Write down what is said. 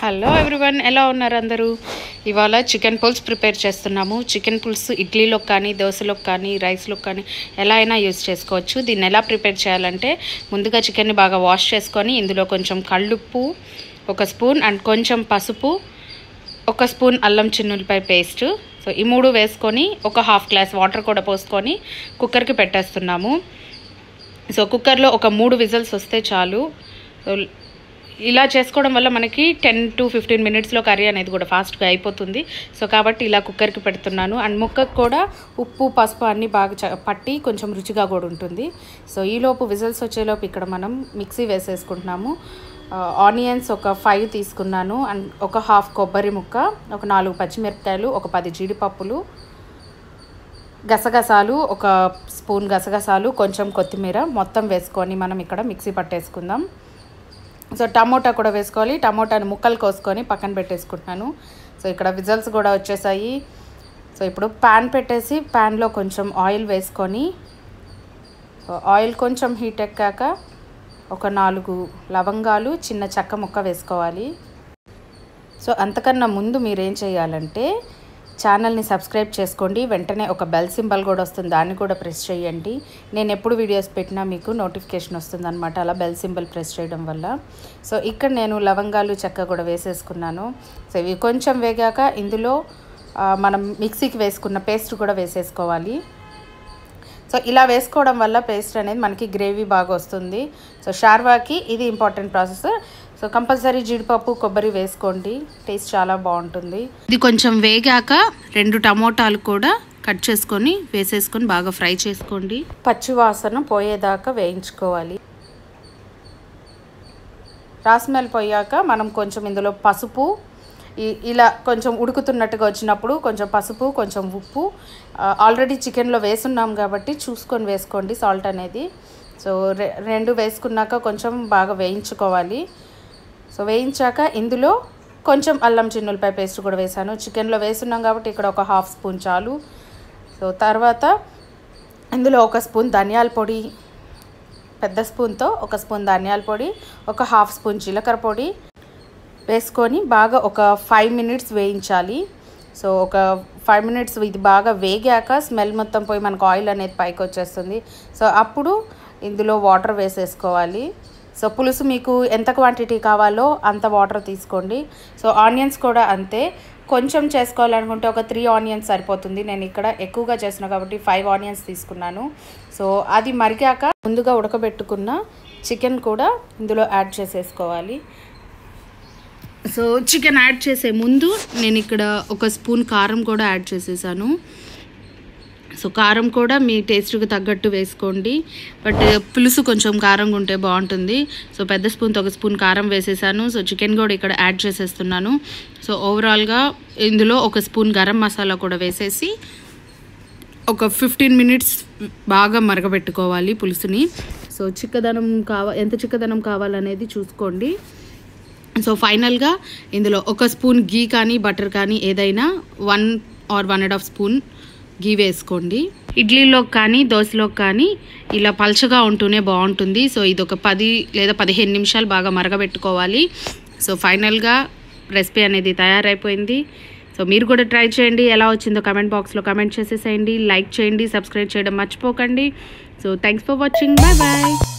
Hello everyone ఎలా ఉన్నారు అందరూ? ఇవాళ చికెన్ పుల్స్ ప్రిపేర్ చేస్తున్నాము. చికెన్ పుల్స్ ఇడ్లీలోకి కానీ దోశలోకి కానీ రైస్లోకి కానీ ఎలా అయినా యూస్ చేసుకోవచ్చు. దీన్ని ఎలా ప్రిపేర్ చేయాలంటే ముందుగా చికెన్ని బాగా వాష్ చేసుకొని ఇందులో కొంచెం కళ్ళుప్పు ఒక స్పూన్ అండ్ కొంచెం పసుపు ఒక స్పూన్ అల్లం చిన్నులపై పేస్ట్ సో ఈ మూడు వేసుకొని ఒక హాఫ్ గ్లాస్ వాటర్ కూడా పోసుకొని కుక్కర్కి పెట్టేస్తున్నాము. సో కుక్కర్లో ఒక మూడు విజిల్స్ వస్తే చాలు. ఇలా చేసుకోవడం వల్ల మనకి టెన్ టు ఫిఫ్టీన్ మినిట్స్లో కర్రీ అనేది కూడా ఫాస్ట్గా అయిపోతుంది. సో కాబట్టి ఇలా కుక్కర్కి పెడుతున్నాను. అండ్ ముక్కకు కూడా ఉప్పు పసుపు అన్నీ బాగా చ- పట్టి కొంచెం రుచిగా కూడా ఉంటుంది. సో ఈలోపు విజిల్స్ వచ్చేలోపు ఇక్కడ మనం మిక్సీ వేసేసుకుంటున్నాము. ఆనియన్స్ ఒక ఫైవ్ తీసుకున్నాను. అండ్ ఒక హాఫ్ కొబ్బరి ముక్క ఒక నాలుగు పచ్చిమిరపకాయలు ఒక పది జీడిపప్పులు గసగసాలు ఒక స్పూన్ గసగసాలు కొంచెం కొత్తిమీర మొత్తం వేసుకొని మనం ఇక్కడ మిక్సీ పట్టేసుకుందాం. సో టమోటా కూడా వేసుకోవాలి. టమోటాని ముక్కలు కోసుకొని పక్కన పెట్టేసుకుంటున్నాను. సో ఇక్కడ విజల్స్ కూడా వచ్చేసాయి. సో ఇప్పుడు ప్యాన్ పెట్టేసి ప్యాన్లో కొంచెం ఆయిల్ వేసుకొని ఆయిల్ కొంచెం హీట్ ఎక్కాక ఒక నాలుగు లవంగాలు చిన్న చెక్క ముక్క వేసుకోవాలి. సో అంతకన్నా ముందు మీరు ఏం చేయాలంటే ఛానల్ని సబ్స్క్రైబ్ చేసుకోండి. వెంటనే ఒక బెల్ సింబల్ కూడా వస్తుంది. దాన్ని కూడా ప్రెస్ చేయండి. నేను ఎప్పుడు వీడియోస్ పెట్టినా మీకు నోటిఫికేషన్ వస్తుంది అనమాట అలా బెల్ సింబల్ ప్రెస్ చేయడం వల్ల. సో ఇక్కడ నేను లవంగాలు చెక్క కూడా వేసేసుకున్నాను. సో ఇవి కొంచెం వేగాక ఇందులో మనం మిక్సీకి వేసుకున్న పేస్ట్ కూడా వేసేసుకోవాలి. సో ఇలా వేసుకోవడం వల్ల పేస్ట్ అనేది మనకి గ్రేవీ బాగా వస్తుంది. సో షార్వాకి ఇది ఇంపార్టెంట్ ప్రాసెస్. సో కంపల్సరీ జీడిపప్పు కొబ్బరి వేసుకోండి. టేస్ట్ చాలా బాగుంటుంది. ఇది కొంచెం వేగాక రెండు టమోటాలు కూడా కట్ చేసుకొని వేసేసుకొని బాగా ఫ్రై చేసుకోండి. పచ్చి వాసన పోయేదాకా వేయించుకోవాలి. రాస్మెల్ పోయాక మనం కొంచెం ఇందులో పసుపు ఇలా కొంచెం ఉడుకుతున్నట్టుగా వచ్చినప్పుడు కొంచెం పసుపు కొంచెం ఉప్పు ఆల్రెడీ చికెన్లో వేసున్నాం కాబట్టి చూసుకొని వేసుకోండి సాల్ట్ అనేది. సో రె రెండు వేసుకున్నాక కొంచెం బాగా వేయించుకోవాలి. సో వేయించాక ఇందులో కొంచెం అల్లం చిన్నులపై పేస్ట్ కూడా వేసాను. చికెన్లో వేసున్నాం కాబట్టి ఇక్కడ ఒక హాఫ్ స్పూన్ చాలు. సో తర్వాత ఇందులో ఒక స్పూన్ ధనియాల పొడి పెద్ద స్పూన్తో ఒక స్పూన్ ధనియాల పొడి ఒక హాఫ్ స్పూన్ జీలకర్ర పొడి వేసుకొని బాగా ఒక ఫైవ్ మినిట్స్ వేయించాలి. సో ఒక ఫైవ్ మినిట్స్ ఇది బాగా వేగాక స్మెల్ మొత్తం పోయి మనకు ఆయిల్ అనేది పైకి వచ్చేస్తుంది. సో అప్పుడు ఇందులో వాటర్ వేసేసుకోవాలి. సో పులుసు మీకు ఎంత క్వాంటిటీ కావాలో అంత వాటర్ తీసుకోండి. సో ఆనియన్స్ కూడా అంతే. కొంచెం చేసుకోవాలనుకుంటే ఒక త్రీ ఆనియన్స్ సరిపోతుంది. నేను ఇక్కడ ఎక్కువగా చేస్తున్నా కాబట్టి ఫైవ్ ఆనియన్స్ తీసుకున్నాను. సో అది మరిగాక ముందుగా ఉడకబెట్టుకున్న చికెన్ కూడా ఇందులో యాడ్ చేసేసుకోవాలి. సో చికెన్ యాడ్ చేసే ముందు నేను ఇక్కడ ఒక స్పూన్ కారం కూడా యాడ్ చేసేసాను. సో కారం కూడా మీ టేస్ట్కి తగ్గట్టు వేసుకోండి. బట్ పులుసు కొంచెం కారంగా ఉంటే బాగుంటుంది. సో పెద్ద స్పూన్తో ఒక స్పూన్ కారం వేసేసాను. సో చికెన్ కూడా ఇక్కడ యాడ్ చేసేస్తున్నాను. సో ఓవరాల్గా ఇందులో ఒక స్పూన్ గరం మసాలా కూడా వేసేసి ఒక ఫిఫ్టీన్ మినిట్స్ బాగా మరగబెట్టుకోవాలి పులుసుని. సో చిక్కదనం కావ ఎంత చిక్కదనం కావాలనేది చూసుకోండి. సో ఫైనల్గా ఇందులో ఒక స్పూన్ గీ కానీ బటర్ కానీ ఏదైనా one or one and half spoon ghee వేసుకోండి. ఇడ్లీలోకి కానీ దోశలోకి కానీ ఇలా పల్చగా ఉంటూనే బాగుంటుంది. సో ఇది ఒక పది లేదా పదిహేను నిమిషాలు బాగా మరగబెట్టుకోవాలి. సో ఫైనల్గా రెసిపీ అనేది తయారైపోయింది. సో మీరు కూడా ట్రై చేయండి. ఎలా వచ్చిందో కమెంట్ బాక్స్లో కమెంట్ చేసేసేయండి. లైక్ చేయండి సబ్స్క్రైబ్ చేయడం మర్చిపోకండి. So thanks for watching. Bye bye.